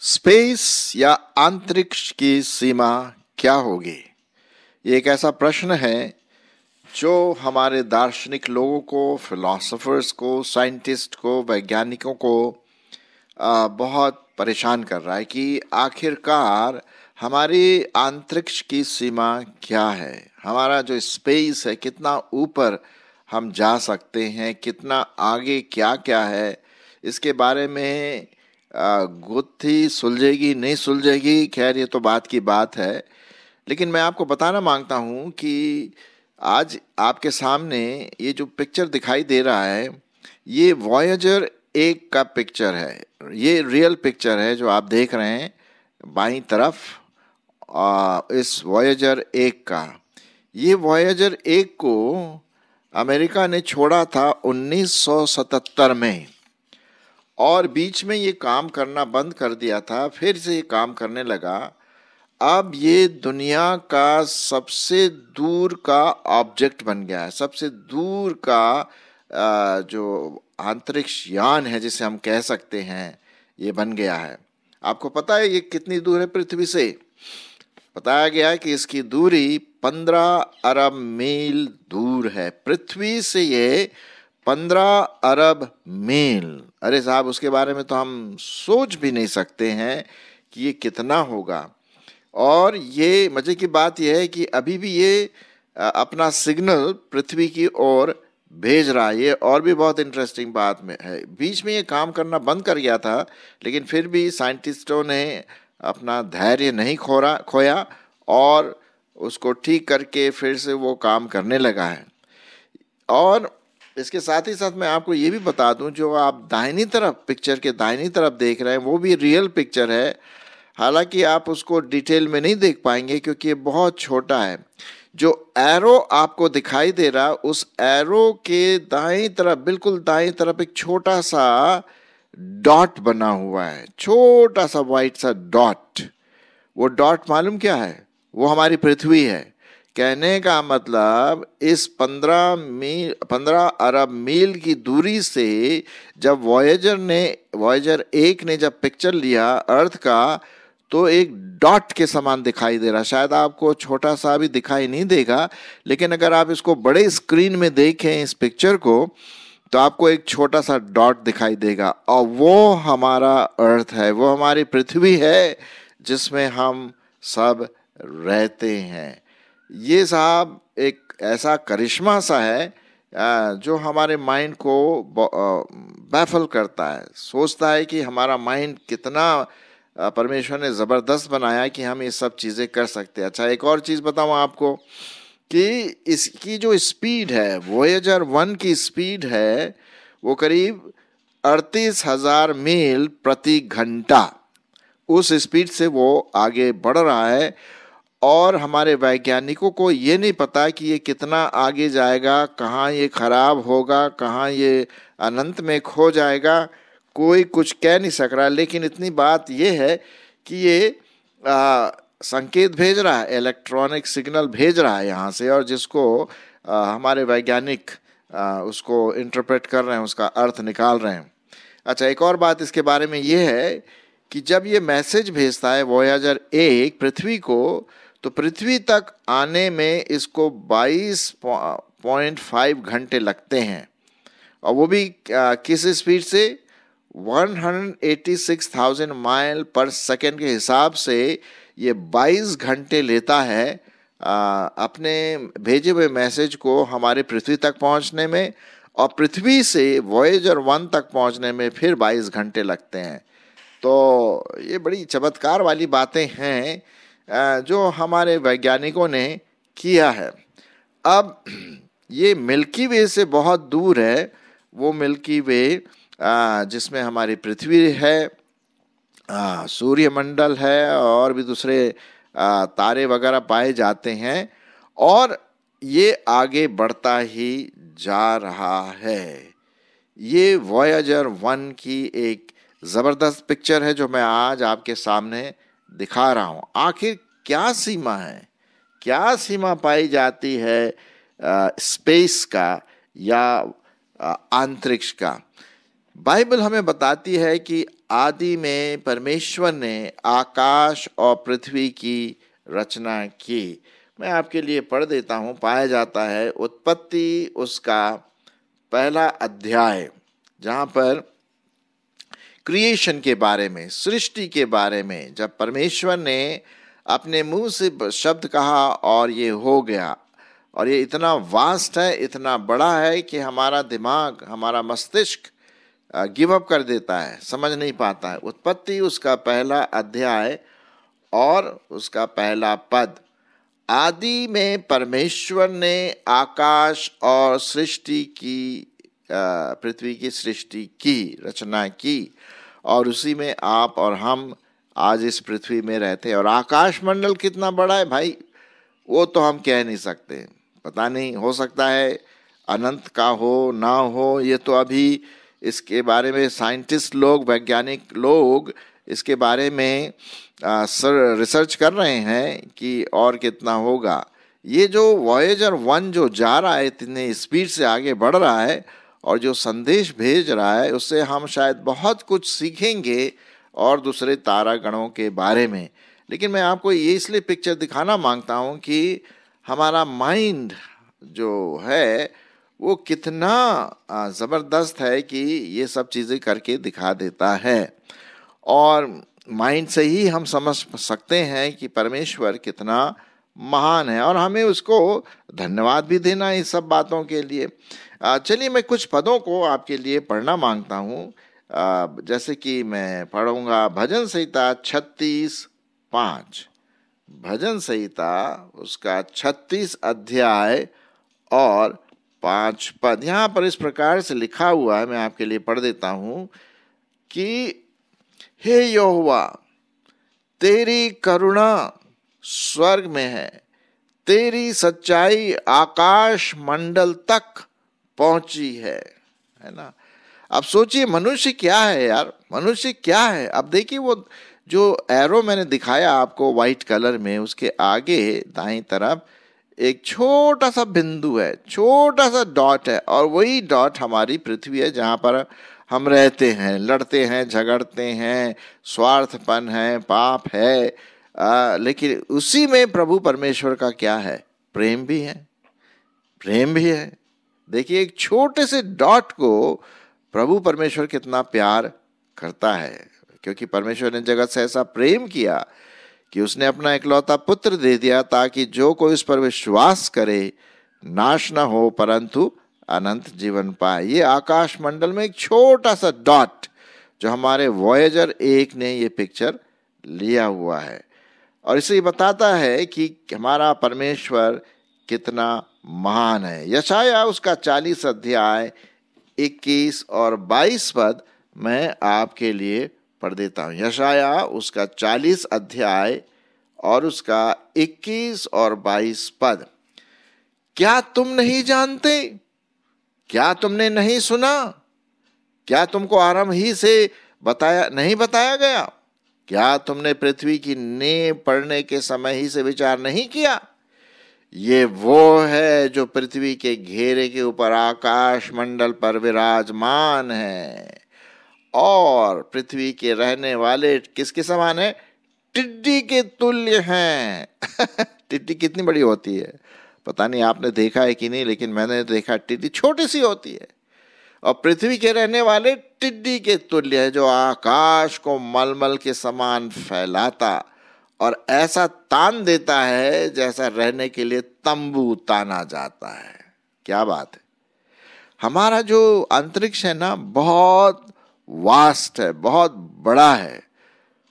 Space या अंतरिक्ष की सीमा क्या होगी? ये एक ऐसा प्रश्न है जो हमारे दार्शनिक लोगों को फिलोसोफर्स को साइंटिस्ट को, वैज्ञानिकों को बहुत परेशान कर रहा है कि आखिरकार हमारी अंतरिक्ष की सीमा क्या है? हमारा जो स्पेस है, कितना ऊपर हम जा सकते हैं? कितना आगे क्या क्या है? इसके बारे में गुत्थी सुलझेगी, नहीं सुलझेगी? खैर, ये तो बात की बात है। लेकिन मैं आपको बताना माँगता हूँ कि आज आपके सामने ये जो पिक्चर दिखाई दे रहा है, ये वॉयजर एक का पिक्चर है। ये रियल पिक्चर है जो आप देख रहे हैं बाई तरफ़। आ, इस वॉयजर एक का। ये वॉयजर एक को अमेरिका ने छोड़ा था 1977 में। और बीच में ये काम करना बंद कर दिया था फिर से ये काम करने लगा। अब ये दुनिया का सबसे दूर का ऑब्जेक्ट बन गया है। सबसे दूर का जो अंतरिक्ष यान है जिसे हम कह सकते हैं ये बन गया है। आपको पता है ये कितनी दूर है पृथ्वी से? बताया गया है कि इसकी दूरी पंद्रह अरब मील दूर है। पृथ्वी से ये पंद्रह अरब मील। अरे साहब, उसके बारे में तो हम सोच भी नहीं सकते हैं कि ये कितना होगा। और ये मज़े की बात यह है कि अभी भी ये अपना सिग्नल पृथ्वी की ओर भेज रहा है। ये और भी बहुत इंटरेस्टिंग बात में है। बीच में ये काम करना बंद कर गया था, लेकिन फिर भी साइंटिस्टों ने अपना धैर्य नहीं खोरा, खोया और उसको ठीक करके फिर से वो काम करने लगा है। और इसके साथ ही साथ मैं आपको ये भी बता दूँ, जो आप दाहिनी तरफ़ पिक्चर के दाहिनी तरफ़ देख रहे हैं, वो भी रियल पिक्चर है। हालाँकि आप उसको डिटेल में नहीं देख पाएँगे क्योंकि ये बहुत छोटा है। जो एरो आपको दिखाई दे रहा, उस एरो के दाएँ तरफ़, बिल्कुल दाएँ तरफ़ एक छोटा सा डॉट बना हुआ है, छोटा सा वाइट सा डॉट वो डॉट मालूम क्या है? वो हमारी पृथ्वी है। कहने का मतलब इस पंद्रह मील, पंद्रह अरब मील की दूरी से जब वॉयजर ने वॉयजर एक ने जब पिक्चर लिया अर्थ का तो एक डॉट के समान दिखाई दे रहा। शायद आपको छोटा सा भी दिखाई नहीं देगा, लेकिन अगर आप इसको बड़े स्क्रीन में देखें इस पिक्चर को तो आपको एक छोटा सा डॉट दिखाई देगा। और वो हमारा अर्थ है, वो हमारी पृथ्वी है, जिसमें हम सब रहते हैं। ये साहब एक ऐसा करिश्मा सा है जो हमारे माइंड को बैफल करता है। सोचता है कि हमारा माइंड कितना परमेश्वर ने ज़बरदस्त बनाया कि हम ये सब चीज़ें कर सकते हैं। अच्छा एक और चीज़ बताऊँ आपको। कि इसकी जो स्पीड है वोएजर वन की स्पीड है वो करीब अड़तीस हज़ार मील प्रति घंटा। उस स्पीड से वो आगे बढ़ रहा है और हमारे वैज्ञानिकों को ये नहीं पता कि ये कितना आगे जाएगा कहाँ ये खराब होगा कहाँ ये अनंत में खो जाएगा कोई कुछ कह नहीं सक रहा। लेकिन इतनी बात यह है कि ये आ, संकेत भेज रहा है इलेक्ट्रॉनिक सिग्नल भेज रहा है यहाँ से और जिसको आ, हमारे वैज्ञानिक उसको इंटरप्रेट कर रहे हैं उसका अर्थ निकाल रहे हैं। अच्छा एक और बात इसके बारे में ये है कि जब ये मैसेज भेजता है वोयाजर एक पृथ्वी को तो पृथ्वी तक आने में इसको 22.5 घंटे लगते हैं। और वो भी किस स्पीड से? 186,000 माइल पर सेकेंड के हिसाब से ये 22 घंटे लेता है आ, अपने भेजे हुए मैसेज को हमारे पृथ्वी तक पहुँचने में और पृथ्वी से वॉयजर वन तक पहुँचने में फिर 22 घंटे लगते हैं। तो ये बड़ी चमत्कार वाली बातें हैं जो हमारे वैज्ञानिकों ने किया है। अब ये मिल्की वे से बहुत दूर है वो मिल्की वे जिसमें हमारी पृथ्वी है सूर्यमंडल है और भी दूसरे तारे वगैरह पाए जाते हैं और ये आगे बढ़ता ही जा रहा है। ये वॉयजर वन की एक ज़बरदस्त पिक्चर है जो मैं आज आपके सामने दिखा रहा हूँ। आखिर क्या सीमा है? क्या सीमा पाई जाती है आ, स्पेस का या अंतरिक्ष का? बाइबल हमें बताती है कि आदि में परमेश्वर ने आकाश और पृथ्वी की रचना की। मैं आपके लिए पढ़ देता हूँ, पाया जाता है उत्पत्ति उसका पहला अध्याय, जहाँ पर क्रिएशन के बारे में, सृष्टि के बारे में, जब परमेश्वर ने अपने मुँह से शब्द कहा और ये हो गया। और ये इतना वास्ट है, इतना बड़ा है कि हमारा दिमाग, हमारा मस्तिष्क गिव अप कर देता है, समझ नहीं पाता है। उत्पत्ति उसका पहला अध्याय और उसका पहला पद। आदि में परमेश्वर ने आकाश और सृष्टि की पृथ्वी की सृष्टि की, रचना की, और उसी में आप और हम आज इस पृथ्वी में रहते हैं। और आकाश मंडल कितना बड़ा है भाई, वो तो हम कह नहीं सकते। पता नहीं, हो सकता है अनंत का हो, ना हो, ये तो अभी इसके बारे में साइंटिस्ट लोग वैज्ञानिक लोग इसके बारे में आ, सर रिसर्च कर रहे हैं कि और कितना होगा। ये जो वॉयेजर वन जो जा रहा है इतने स्पीड से आगे बढ़ रहा है और जो संदेश भेज रहा है उससे हम शायद बहुत कुछ सीखेंगे और दूसरे तारा गणों के बारे में। लेकिन मैं आपको ये इसलिए पिक्चर दिखाना माँगता हूँ कि हमारा माइंड जो है वो कितना ज़बरदस्त है कि ये सब चीज़ें करके दिखा देता है। और माइंड से ही हम समझ सकते हैं कि परमेश्वर कितना महान है और हमें उसको धन्यवाद भी देना इस सब बातों के लिए। चलिए मैं कुछ पदों को आपके लिए पढ़ना माँगता हूँ। जैसे कि मैं पढ़ूँगा, भजन संहिता छत्तीस पाँच। भजन संहिता, उसका छत्तीस अध्याय और पाँच पद। यहाँ पर इस प्रकार से लिखा हुआ है, मैं आपके लिए पढ़ देता हूँ कि, हे यहोवा, तेरी करुणा स्वर्ग में है, तेरी सच्चाई आकाश मंडल तक पहुँची है। है ना? अब सोचिए, मनुष्य क्या है यार? मनुष्य क्या है? अब देखिए, वो जो एरो मैंने दिखाया आपको व्हाइट कलर में, उसके आगे दाई तरफ़ एक छोटा सा बिंदु है छोटा सा डॉट है और वही डॉट हमारी पृथ्वी है जहाँ पर हम रहते हैं लड़ते हैं झगड़ते हैं स्वार्थपन है पाप है आ, लेकिन उसी में प्रभु परमेश्वर का क्या है? प्रेम भी है प्रेम भी है। देखिए एक छोटे से डॉट को प्रभु परमेश्वर कितना प्यार करता है क्योंकि परमेश्वर ने जगत से ऐसा प्रेम किया कि उसने अपना इकलौता पुत्र दे दिया ताकि जो कोई उस पर विश्वास करे, नाश न हो, परंतु अनंत जीवन पाए। ये आकाश मंडल में एक छोटा सा डॉट जो हमारे वॉयजर एक ने ये पिक्चर लिया हुआ है। और इसे ये बताता है कि हमारा परमेश्वर कितना महान है। यशाया उसका चालीस अध्याय, इक्कीस और बाईस पद मैं आपके लिए पढ़ देता हूँ। यशाया उसका चालीस अध्याय और उसका इक्कीस और बाईस पद। क्या तुम नहीं जानते? क्या तुमने नहीं सुना? क्या तुमको आरंभ ही से बताया, नहीं बताया गया? क्या तुमने पृथ्वी की ने पढ़ने के समय ही से विचार नहीं किया? ये वो है जो पृथ्वी के घेरे के ऊपर आकाश मंडल पर विराजमान है। और पृथ्वी के रहने वाले किसके समान है? टिड्डी के तुल्य हैं। टिड्डी कितनी बड़ी होती है? पता नहीं आपने देखा है कि नहीं, लेकिन मैंने देखा टिड्डी छोटी सी होती है। और पृथ्वी के रहने वाले टिड्डी के तुल्य है, जो आकाश को मलमल के समान फैलाता और ऐसा तान देता है जैसा रहने के लिए तंबू ताना जाता है। क्या बात है। हमारा जो अंतरिक्ष है ना, बहुत वास्ट है, बहुत बड़ा है।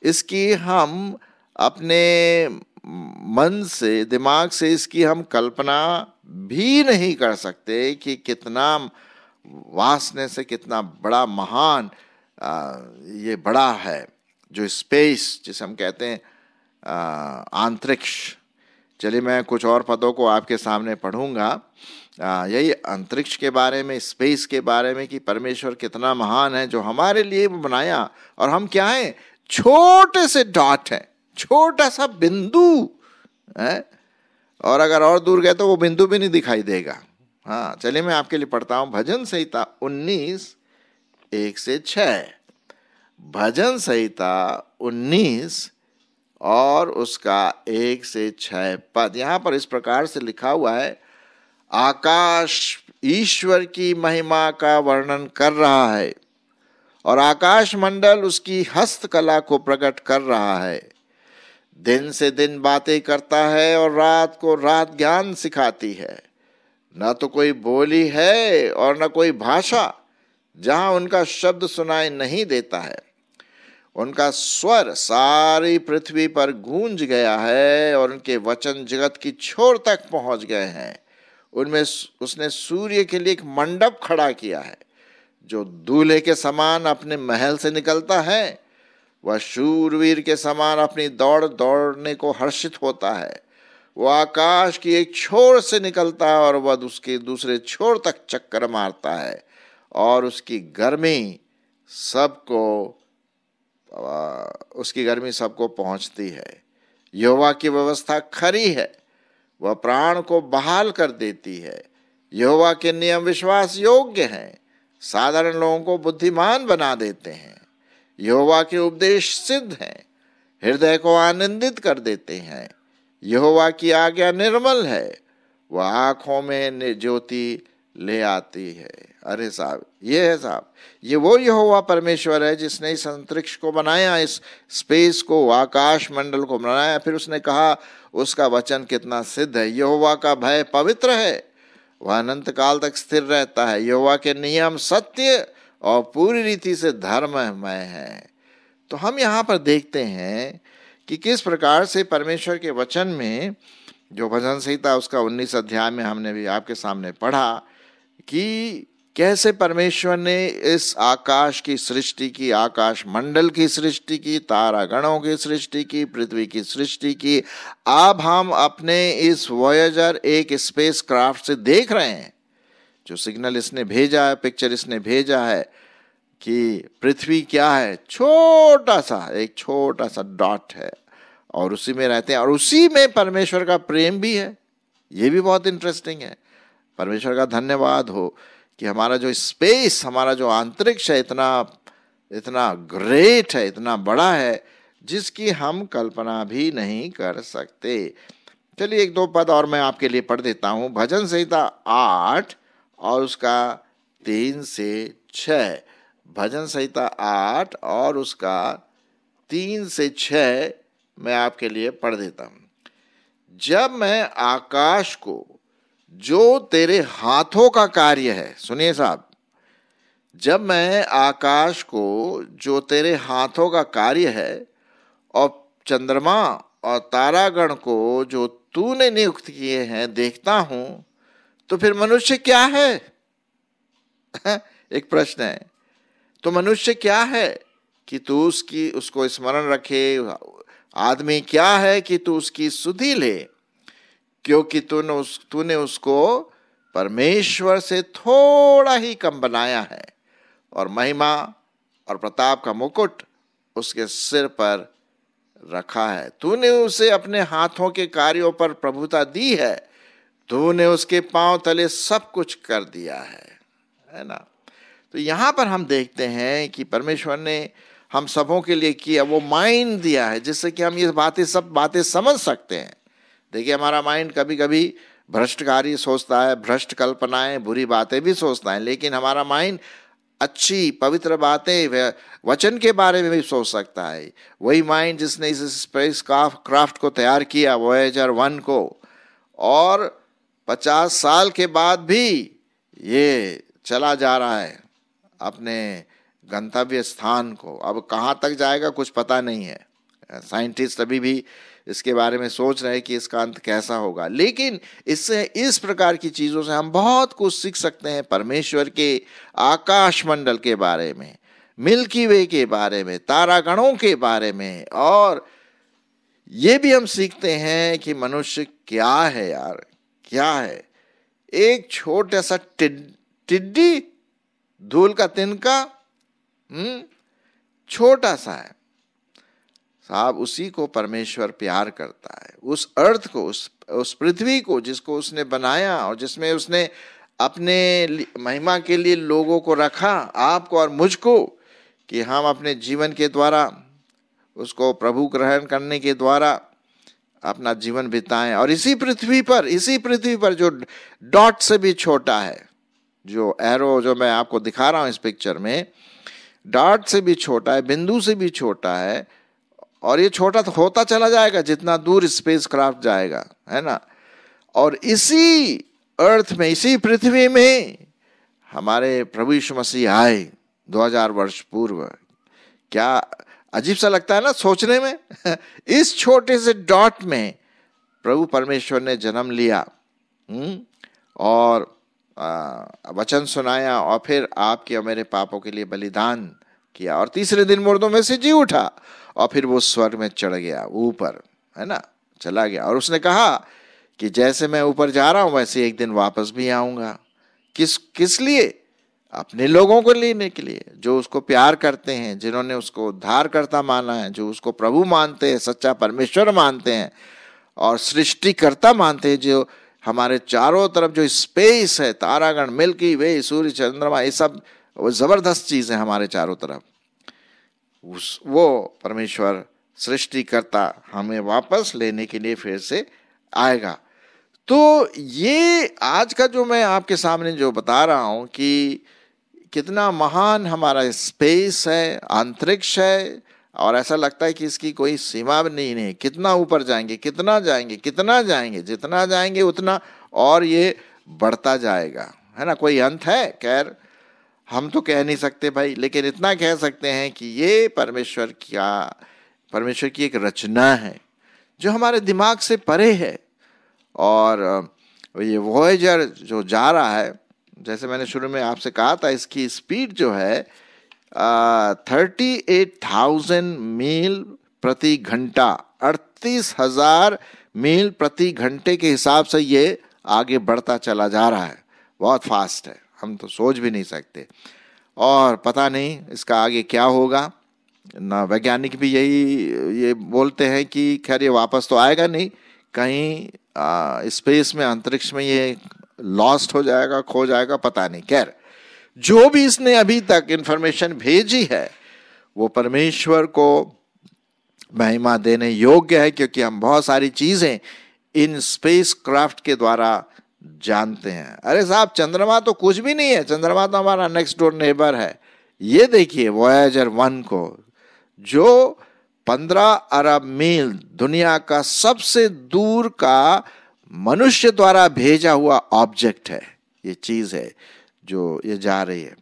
इसकी हम अपने मन से, दिमाग से इसकी हम कल्पना भी नहीं कर सकते कि कितना वासने से कितना बड़ा, महान ये बड़ा है, जो स्पेस, जिसे हम कहते हैं आंतरिक्ष। चलिए मैं कुछ और पदों को आपके सामने पढ़ूँगा। यही अंतरिक्ष के बारे में, स्पेस के बारे में कि परमेश्वर कितना महान है, जो हमारे लिए बनाया और हम क्या हैं? छोटे से डॉट है, छोटा सा बिंदु, है? और अगर और दूर गए तो वो बिंदु भी नहीं दिखाई देगा। हाँ चलिए मैं आपके लिए पढ़ता हूँ। भजन संहिता उन्नीस, एक से छ भजन संहिता उन्नीस और उसका एक से छह पद। यहाँ पर इस प्रकार से लिखा हुआ है, आकाश ईश्वर की महिमा का वर्णन कर रहा है और आकाश मंडल उसकी हस्तकला को प्रकट कर रहा है। दिन से दिन बातें करता है और रात को रात ज्ञान सिखाती है। न तो कोई बोली है और न कोई भाषा जहाँ उनका शब्द सुनाई नहीं देता है। उनका स्वर सारी पृथ्वी पर गूंज गया है और उनके वचन जगत की छोर तक पहुँच गए हैं। उनमें उसने सूर्य के लिए एक मंडप खड़ा किया है, जो दूल्हे के समान अपने महल से निकलता है। वह शूरवीर के समान अपनी दौड़ दौड़ने को हर्षित होता है। वह आकाश की एक छोर से निकलता है और वह उसके दूसरे छोर तक चक्कर मारता है और उसकी गर्मी सबको उसकी गर्मी सबको पहुँचती है। योवा की व्यवस्था खरी है। वह प्राण को बहाल कर देती है। योवा के नियम विश्वास योग्य हैं। साधारण लोगों को बुद्धिमान बना देते हैं। यहोवा के उपदेश सिद्ध हैं। हृदय को आनंदित कर देते हैं। यहोवा की आज्ञा निर्मल है। वह आँखों में ज्योति ले आती है। अरे साहब, ये है साहब, ये वो यहोवा परमेश्वर है जिसने इस अंतरिक्ष को बनाया, इस स्पेस को, आकाश मंडल को बनाया। फिर उसने कहा, उसका वचन कितना सिद्ध है, यहोवा का भय पवित्र है, वह अनंत काल तक स्थिर रहता है। यहोवा के नियम सत्य और पूरी रीति से धर्ममय है। तो हम यहाँ पर देखते हैं कि किस प्रकार से परमेश्वर के वचन में, जो भजन संहिता उसका उन्नीस अध्याय में हमने भी आपके सामने पढ़ा, कि कैसे परमेश्वर ने इस आकाश की सृष्टि की, आकाश मंडल की सृष्टि की तारा गणों की सृष्टि की, पृथ्वी की सृष्टि की, अब हम अपने इस वॉयजर एक स्पेस क्राफ्ट से देख रहे हैं। जो सिग्नल इसने भेजा है पिक्चर इसने भेजा है कि पृथ्वी क्या है? छोटा सा, एक छोटा सा डॉट है। और उसी में रहते हैं। और उसी में परमेश्वर का प्रेम भी है। ये भी बहुत इंटरेस्टिंग है। परमेश्वर का धन्यवाद हो। कि हमारा जो स्पेस हमारा जो अंतरिक्ष है इतना इतना ग्रेट है, इतना बड़ा है, जिसकी हम कल्पना भी नहीं कर सकते। चलिए एक दो पद और मैं आपके लिए पढ़ देता हूँ। भजन संहिता आठ और उसका तीन से छ भजन संहिता आठ और उसका तीन से छ मैं आपके लिए पढ़ देता हूँ। जब मैं आकाश को जो तेरे हाथों का कार्य है, सुनिए साहब, जब मैं आकाश को, जो तेरे हाथों का कार्य है, और चंद्रमा और तारागण को, जो तूने नियुक्त किए हैं, देखता हूँ तो फिर मनुष्य क्या है? एक प्रश्न है। तो मनुष्य क्या है कि तू उसकी, उसको स्मरण रखे? आदमी क्या है कि तू उसकी सुधि ले? क्योंकि तूने उस, तूने उसको परमेश्वर से थोड़ा ही कम बनाया है। और महिमा और प्रताप का मुकुट उसके सिर पर रखा है। तूने उसे अपने हाथों के कार्यों पर प्रभुता दी है। तूने उसके पाँव तले सब कुछ कर दिया है। है ना? तो यहाँ पर हम देखते हैं कि परमेश्वर ने हम सबों के लिए किया, वो माइंड दिया है, जिससे कि हम ये बातें सब, बातें समझ सकते हैं। देखिए, हमारा माइंड कभी कभी भ्रष्टकारी सोचता है, भ्रष्ट कल्पनाएँ, बुरी बातें भी सोचता है, लेकिन हमारा माइंड अच्छी, पवित्र बातें वचन के बारे में भी सोच सकता है। वही माइंड जिसने इस स्पेस क्राफ्ट को तैयार किया वोएजर वन को। और पचास साल के बाद भी ये चला जा रहा है अपने गंतव्य स्थान को। अब कहाँ तक जाएगा कुछ पता नहीं है। साइंटिस्ट अभी भी इसके बारे में सोच रहे हैं कि इसका अंत कैसा होगा। लेकिन इससे, इस प्रकार की चीज़ों से हम बहुत कुछ सीख सकते हैं परमेश्वर के आकाश मंडल के बारे में, मिल्की वे के बारे में, तारागणों के बारे में, और ये भी हम सीखते हैं कि मनुष्य क्या है यार, क्या है। एक छोटा सा टिड्डी, धूल का तिनका हम्म छोटा सा है। साहब उसी को परमेश्वर प्यार करता है। उस अर्थ को, उस उस पृथ्वी को जिसको उसने बनाया और जिसमें उसने अपने महिमा के लिए लोगों को रखा, आपको और मुझको, कि हम अपने जीवन के द्वारा, उसको प्रभु ग्रहण करने के द्वारा अपना जीवन बिताएँ। और इसी पृथ्वी पर, इसी पृथ्वी पर जो डॉट से भी छोटा है, जो एरो जो मैं आपको दिखा रहा हूँ इस पिक्चर में, डॉट से भी छोटा है, बिंदु से भी छोटा है और ये छोटा तो होता चला जाएगा जितना दूर स्पेस क्राफ्ट जाएगा है ना? और इसी अर्थ में इसी पृथ्वी में हमारे प्रभु यीशु मसीह आए 2000 वर्ष पूर्व। क्या अजीब सा लगता है ना सोचने में? इस छोटे से डॉट में प्रभु परमेश्वर ने जन्म लिया हम्म, और वचन सुनाया और फिर आपके और मेरे पापों के लिए बलिदान किया। और तीसरे दिन मुर्दों में से जी उठा। और फिर वो स्वर्ग में चढ़ गया, ऊपर, है ना? चला गया। और उसने कहा कि जैसे मैं ऊपर जा रहा हूँ, वैसे एक दिन वापस भी आऊँगा। किस किस लिए? अपने लोगों को लेने के लिए, जो उसको प्यार करते हैं, जिन्होंने उसको उद्धार करता माना है, जो उसको प्रभु मानते हैं, सच्चा परमेश्वर मानते हैं, और सृष्टिकर्ता मानते हैं, जो हमारे चारों तरफ़ जो स्पेस है, तारागण, मिल्की वे, सूर्य, चंद्रमा, ये सब ज़बरदस्त चीज़ है हमारे चारों तरफ़। उस, वो परमेश्वर सृष्टिकर्ता हमें वापस लेने के लिए फिर से आएगा। तो ये आज का जो मैं आपके सामने जो बता रहा हूँ कि कितना महान हमारा स्पेस है, अंतरिक्ष है, और ऐसा लगता है कि इसकी कोई सीमा भी नहीं नहीं, कितना ऊपर जाएँगे, कितना जाएँगे कितना जाएँगे, जितना जाएँगे उतना और ये बढ़ता जाएगा। है ना? कोई अंत है? खैर हम तो कह नहीं सकते भाई, लेकिन इतना कह सकते हैं कि ये परमेश्वर क्या, परमेश्वर की एक रचना है, जो हमारे दिमाग से परे है। और ये वॉयजर जो जा रहा है, जैसे मैंने शुरू में आपसे कहा था, इसकी स्पीड जो है थर्टी एट थाउज़ेंड मील प्रति घंटा, अड़तीस हज़ार मील प्रति घंटे के हिसाब से ये आगे बढ़ता चला जा रहा है। बहुत फास्ट है। हम तो सोच भी नहीं सकते। और पता नहीं इसका आगे क्या होगा। ना वैज्ञानिक भी यही, ये बोलते हैं कि खैर ये वापस तो आएगा नहीं। कहीं स्पेस में, अंतरिक्ष में ये लॉस्ट हो जाएगा, खो जाएगा, पता नहीं। खैर, जो भी इसने अभी तक इंफॉर्मेशन भेजी है, वो परमेश्वर को महिमा देने योग्य है, क्योंकि हम बहुत सारी चीज़ें इन स्पेस क्राफ्ट के द्वारा जानते हैं। अरे साहब, चंद्रमा तो कुछ भी नहीं है। चंद्रमा तो हमारा नेक्स्ट डोर नेबर है। ये देखिए वॉयजर वन को, जो पंद्रह अरब मील दुनिया का सबसे दूर का मनुष्य द्वारा भेजा हुआ ऑब्जेक्ट है। ये चीज़ है जो ये जा रही है।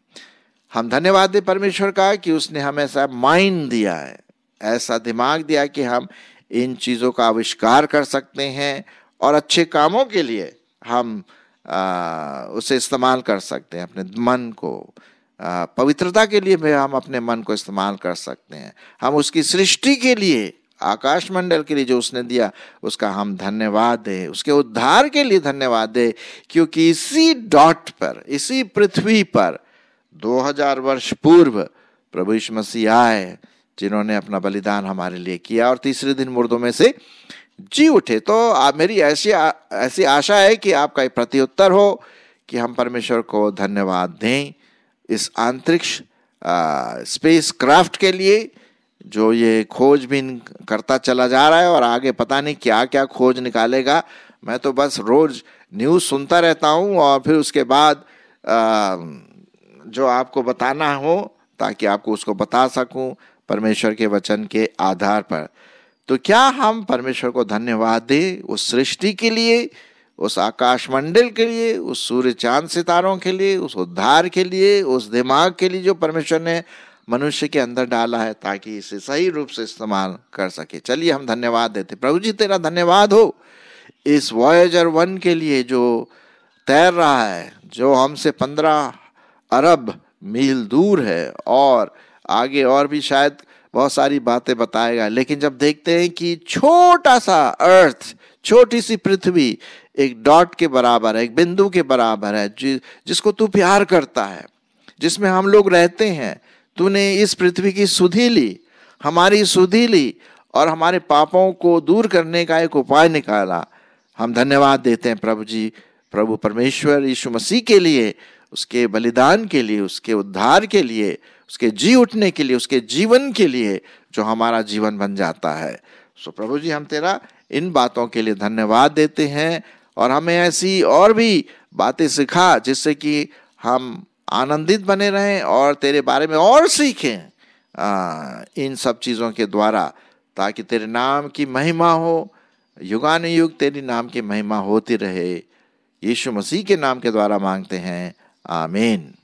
हम धन्यवाद दे परमेश्वर का कि उसने हमें ऐसा माइंड दिया है। ऐसा दिमाग दिया कि हम इन चीज़ों का आविष्कार कर सकते हैं और अच्छे कामों के लिए हम आ, उसे इस्तेमाल कर सकते हैं अपने मन को आ, पवित्रता के लिए भी हम अपने मन को इस्तेमाल कर सकते हैं। हम उसकी सृष्टि के लिए आकाश मंडल के लिए जो उसने दिया उसका हम धन्यवाद दें उसके उद्धार के लिए धन्यवाद दें क्योंकि इसी डॉट पर इसी पृथ्वी पर 2000 वर्ष पूर्व प्रभु मसीह आए जिन्होंने अपना बलिदान हमारे लिए किया और तीसरे दिन मुर्दों में से जी उठे। तो आ, मेरी ऐसी आ, ऐसी आशा है कि आपका एक प्रत्युत्तर हो कि हम परमेश्वर को धन्यवाद दें इस अंतरिक्ष स्पेस क्राफ्ट के लिए जो ये खोजबीन करता चला जा रहा है और आगे पता नहीं क्या क्या खोज निकालेगा। मैं तो बस रोज न्यूज़ सुनता रहता हूँ और फिर उसके बाद आ, जो आपको बताना हो ताकि आपको उसको बता सकूँ परमेश्वर के वचन के आधार पर। तो क्या हम परमेश्वर को धन्यवाद दें उस सृष्टि के लिए, उस आकाश मंडल के लिए, उस सूर्य चाँद सितारों के लिए, उस उद्धार के लिए, उस दिमाग के लिए जो परमेश्वर ने मनुष्य के अंदर डाला है ताकि इसे सही रूप से इस्तेमाल कर सके। चलिए हम धन्यवाद देते प्रभु जी, तेरा धन्यवाद हो इस वॉयजर वन के लिए जो तैर रहा है, जो हमसे पंद्रह अरब मील दूर है और आगे और भी शायद बहुत सारी बातें बताएगा। लेकिन जब देखते हैं कि छोटा सा अर्थ छोटी सी पृथ्वी एक डॉट के बराबर है एक बिंदु के बराबर है जि, जिसको तू प्यार करता है जिसमें हम लोग रहते हैं तूने इस पृथ्वी की सुधी ली हमारी सुधी ली और हमारे पापों को दूर करने का एक उपाय निकाला। हम धन्यवाद देते हैं प्रभु जी प्रभु परमेश्वर यीशु मसीह के लिए उसके बलिदान के लिए उसके उद्धार के लिए उसके जी उठने के लिए उसके जीवन के लिए जो हमारा जीवन बन जाता है। सो प्रभु जी हम तेरा इन बातों के लिए धन्यवाद देते हैं और हमें ऐसी और भी बातें सिखा जिससे कि हम आनंदित बने रहें और तेरे बारे में और सीखें आ, इन सब चीज़ों के द्वारा ताकि तेरे नाम की महिमा हो युगानुयुग तेरे नाम की महिमा होती रहे। यीशु मसीह के नाम के द्वारा मांगते हैं। आमीन।